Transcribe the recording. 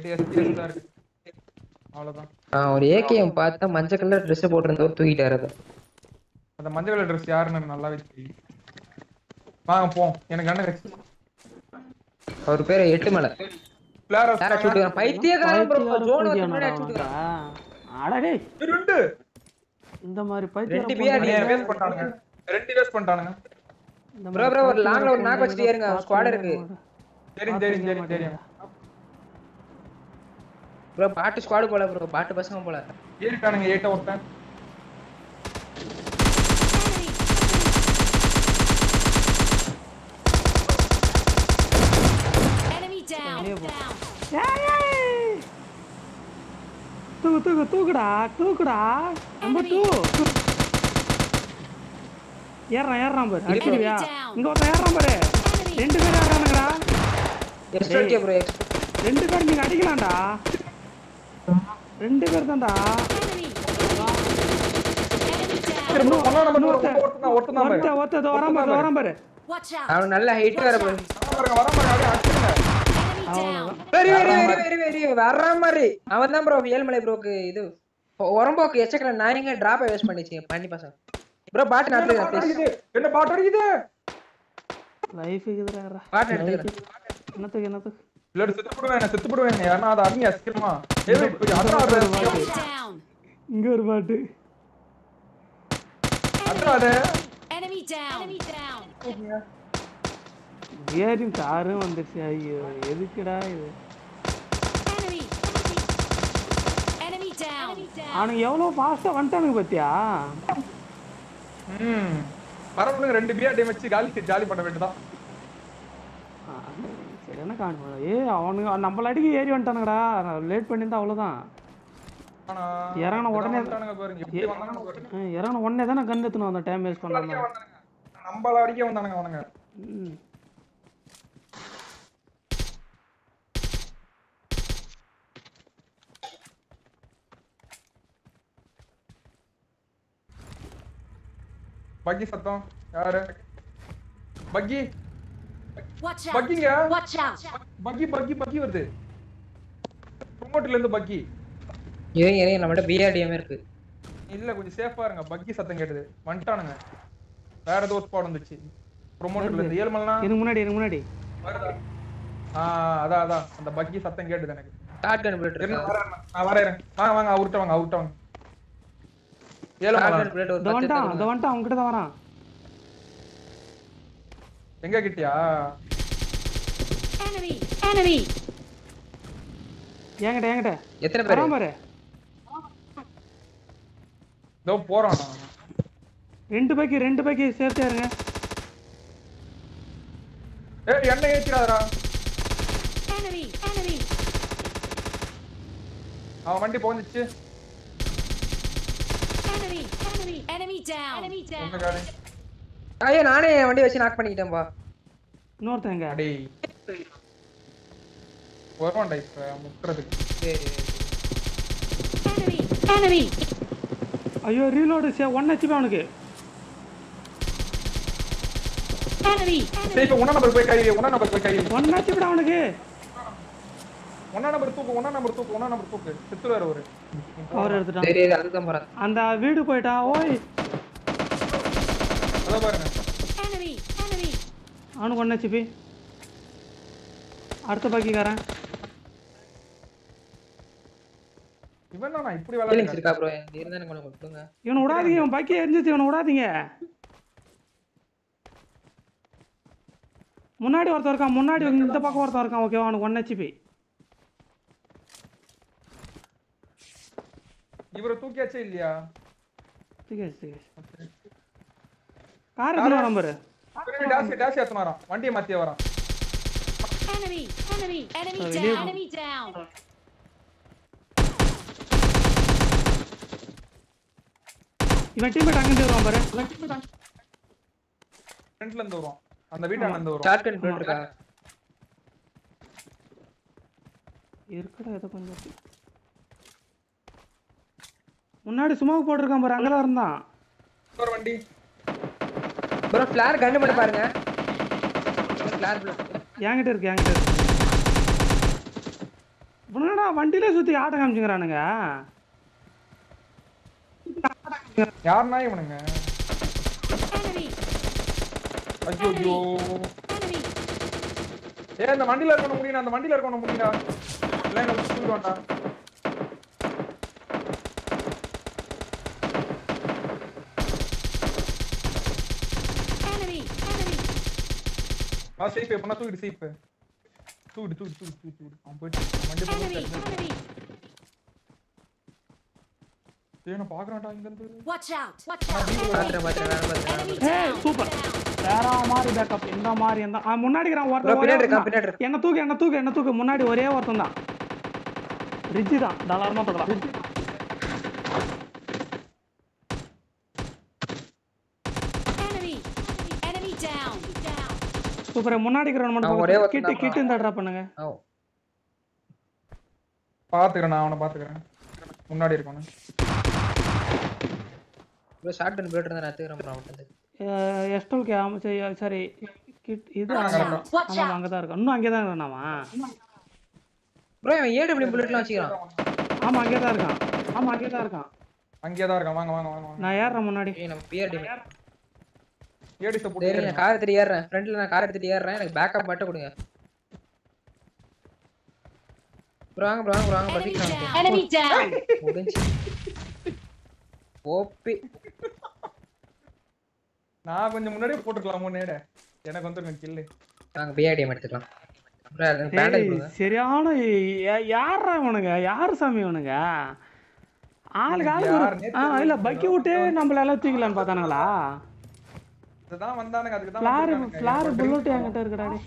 எட்டு எஸ்பிஎஸ் தான் இருக்கு. அவ்வளவுதான். ஒரு ஏகேஎம் பார்த்தா மஞ்சள் கலர் ட்ரெஸ் போட்டிருந்தவர் தூக்கிட்டாரு அதை அந்த மஞ்சள் கலர் ட்ரெஸ் யாருன்னு எனக்கு நல்லாவே தெரியும் வாங்க போம் எனக்கு அண்ணன் வச்சு அவர் பேரு எட்டு மலை பிளேயர் யாரை சுட்டுக்கிறான் பைத்தியக்காரன் bro. பைத்தியக்கார zone வந்து பைத்தியம் முன்னாடி நடா சுட்டுக்கிறான். உனக்கு. அடடே. ரெண்டு இந்த மாதிரி ரெண்டு பேர் வேஸ்ட் பண்ணிட்டானுங்க ரெண்டு வேஸ்ட் பண்ணிட்டானுங்க bro bro ஒரு லாங்ல ஒரு நாக்கு வச்சுட்டே இருங்க ஸ்குவாட் இருக்கு. தெரியும் தெரியும் தெரியும் தெரியும். ப்ரோ பாட்டு ஸ்குவாட் போல ப்ரோ பாட்டு பசங்க போல. ஏறிட்டானுங்க ஏட்ட ஒருத்தன். தூக்கு தூக்கு தூக்குடா தூக்குடா. நம்பர் டூ ஏறான் ஏறான் பாரு. இங்க ஒருத்தன் ஏறான் பாரு. ரெண்டு பேர் ஏறானுங்கடா ரெண்டு பேர் நீங்க அடிக்கலாம்டா. ரெண்டு பேர் தான்டா. அவனுக்கு நல்ல ஹைட் வர. Very very very very very. வர்ற மாதிரி. அவன் தான் ப்ரோ ஏழ்மலை ப்ரோக்கு இது. உரம்போக்கு எச்சக்கல நாயங்க டிராப்பை வேஸ்ட் பண்ணிச்சு. பண்ணி பசங்க ப்ரோ பாட்டு என்ன பாட்டு நடத்துக்கிறேன் அடிக்குது? என்ன பாட்டு அடிக்குது? லைஃப் இதுடா பாட்டு நடத்துக்கிறேன் என்னத்துக்கு என்னத்துக்கு? இல்ல செத்து போடுவேன் செத்து போடுவேன் ஏன்னா அது அருமையா சீக்கிரமா ஏய் போய் அட்ரா Enemy down. இங்க ஒரு பாட்டு. அட்ரா அது. Enemy down. Enemy down. ஏரியும் காரும் வந்துருச்சு. ஐயோ எதுக்குடா இது. அவனுங்க எவ்வளவு ஃபாஸ்டா வந்துட்டானுங்க பாத்தியா? ம். பரவாயில்ல ரெண்டு பிரியா டீம் வச்சு காலி ஜாலி பண்ண வேண்டியதான் என்ன காணுமா ஏ அவனுங்க நம்மள அடிக்க ஏறி வந்துட்டானுங்கடா. லேட் பண்ணியிருந்தா அவ்வளோதான் இறங்குன உடனே- இறங்கின உடனே தானே கன் எடுத்துன்னு வந்தேன் டைம் வேஸ்ட் பண்ணாம. நம்மள அடிக்க வந்தானுங்க. அவனுங்க. பக்கி சத்தம் யாரு? பக்கி. பக்கிங்க. பக்கி பக்கி பக்கி வருது. ப்ரோமோட்ல இருந்து பக்கி. இருங்க இருங்க நம்மகிட்ட பிஆர்டிஎம் இருக்கு. இல்ல கொஞ்சம் சேஃபா இருங்க. பக்கி சத்தம் கேட்டது. வந்துட்டானுங்க. வேற ஏதோ ஸ்பாட் வந்துச்சு. ப்ரோமோட்ல இருந்து. ஏழுமல்னா எனக்கு முன்னாடி எனக்கு முன்னாடி. ஆ அதான் அதான் அந்த பக்கி சத்தம் கேட்டது எனக்கு. ஷார்ட் கன் இருங்க, இருக்கு? வரேன் நான். வரேன் வாங்க வாங்க அவர்கிட்ட வாங்க அவர்கிட்ட வாங்க. ஷார்ட் ஏழுமலா கன் புல்லட் ஒரு வந்துட்டான். வந்துட்டான். அவங்ககிட்ட தான் வரான். எங்க கிட்டியா? Enemy. Enemy. என்கிட்ட என்கிட்ட எத்தனை பேர் பாரு போறான் நான். ரெண்டு பைக்கு ரெண்டு பைக்கு சேர்த்தே இருங்க ஏய் என்ன ஏத்திடாதடா Enemy. Enemy. அவன் வண்டி போந்துச்சு Enemy. Enemy. Enemy down. Enemy down. ஐயோ நானே வண்டி வச்சு நாக் பண்ணிக்கிட்டேன்பா இன்னொருத்தன் எங்க அடே வருவான்டா இப்ப முட்டுறதுக்கு. ஐயோ ரீலோடு சே ஒன் ஹெச்பி அவனுக்கு. Enemy. சரி இப்ப ஒன்னா நம்பர் போய் கை ஒன்னா நம்பர் போய் கை ஒன் ஹெச்பிடா அவனுக்கு. ஒன்னா நம்பர் தூக்கு ஒன்னா நம்பர் தூக்கு ஒன்னா நம்பர் தூக்கு. செத்துருவாரு அவரு. அவர் எடுத்துட்டான். சரி அதுதான் அந்த வீடு போயிட்டான் ஓய். அதான் பாருங்க. அவனுக்கு ஒன் ஹெச்பி அடுத்த பாக்கிக்காரன். இவன் இப்படி விளையாடுறேன்? இருக்கா ப்ரோ இருந்தா எனக்கு கொஞ்சம் கொடுங்க இவனை விடாதீங்க இவன் பாக்கி எரிஞ்சிச்சு இவனை விடாதீங்க. முன்னாடி ஒருத்தன் இருக்கான் முன்னாடி இந்த பக்கம் ஒருத்தன் இருக்கான் ஓகேவா அவனுக்கு ஒன் ஹெச்பி இவரை தூக்கியாச்சே இல்லையா? கார் எடுத்துன்னு நம்பரு டேஷ் டேஷ் ஏத்தன வரான். வண்டியை மாத்தியே வரான். Enemy. Enemy. Enemy down. Enemy down. இவன் டீம்மேட் அங்கிட்டு வருவான் பாரு. ஃப்ரண்ட்ல இருந்து வருவான். அந்த வீட்டாண்ட இருந்து வருவான். ஷார்ட் கன் புல்லட் இருக்கா இருக்குடா ஏதோ கொஞ்சம் இருக்கு. முன்னாடி சும்மாவுக்கு போட்டிருக்கான் பாரு அங்கதான் இருந்தான். ஒரு வண்டி. ப்ரோ ஃபிளார் கன் மட்டும் பாருங்க. ஃபிளார் என்கிட்ட இருக்கு என்கிட்ட இருக்கு. வண்டியிலே சுத்தி ஆட்டம் காமிச்சுக்கிறானுங்க. யாருன்னா இவனுங்க! ஐயோ! ஏ அந்த வண்டியில இருக்கணும் முடியும் அந்த வண்டியில இருக்கணும் முடியுடா இல்ல என்ன! Enemy! ஆ சேஃப் எப்பனா தூக்கிடு சேஃப் தூக்கிடு தூக்கிடு தூக்கிடு தூக்கிடு அவன் போயிட்டு வண்டி! போட்டு Enemy! ஏய் நான் பாக்குறான்டா இங்க இருந்து Watch out! Watch out! பாத்துறேன் பாத்துறேன் நான் பாத்துறேன் Enemy ஏய் down! சூப்பர் வேற மாதிரி பேக்கப் இந்த மாதிரி இந்த ஆ, முன்னாடி ஒருத்தன் பின்னாடி இருக்கான், பின்னாடி. இருக்கான். என்ன தூக்கு என்ன தூக்கு என்ன தூக்கு முன்னாடி ஒரே ஒருத்தன் தான் ரிஜி தாராளமா தொடலாம்! சூப்பர் முன்னாடி இருக்கிறவன் அவன் மட்டும் கிட்டு கிட்டு இந்த ட்ரா பண்ணுங்க பாத்துக்கிறேன் நான் அவனை பாத்துக்கிறேன் முன்னாடி இருக்கணும் நான் எடுத்துக்கிறேன் ப்ரோ அவன்கிட்ட எஸ்டோல்கே ஆமா சரி சரி கிட் இது அங்க ஆமா out! அங்கே தான் இன்னும் அங்கே தான் இருக்கான் அவன் ப்ரோ இவன் ஏடபிள்யூ புல்லட்லாம் வச்சுக்கிறான். ஆமா அங்கே தான் இருக்கான். ஆமா அங்கே தான் இருக்கான். அங்கேயே தான் இருக்கான். வாங்க வாங்க வாங்க நான் ஏறுறேன் முன்னாடி. நம்ம பிஆர்டி ஏடி சரி சப்போர்ட் நான் கார் எடுத்துட்டு ஏறுறேன். ஃப்ரண்ட்ல நான் கார் எடுத்துட்டு ஏறுறேன். எனக்கு பேக்கப் மட்டும் கொடுங்க. ப்ரோ வாங்க ப்ரோ வாங்க ப்ரோ வாங்க! முடிஞ்சு ஓபி நான் கொஞ்சம் முன்னாடியே போட்டுக்கலாம் முன்னேட எனக்கு வந்துருங்க கில்லு வாங்க பிஆர்டிஎம் எடுத்துக்கலாம். சரியான யா- யார்ரா இவனுங்க? யார் சாமி இவனுங்க? ஆளுக்கு ஆளுக்கு ஆ. இல்ல பக்கி விட்டு நம்மள எல்லாம் தூக்கலான்னு பார்த்தானுங்களா? இதுதான் வந்தானுங்க அதுக்கு தான் ஃபிளார். ஃபிளார் புல்லட் என்கிட்ட இருக்குடா டேய்.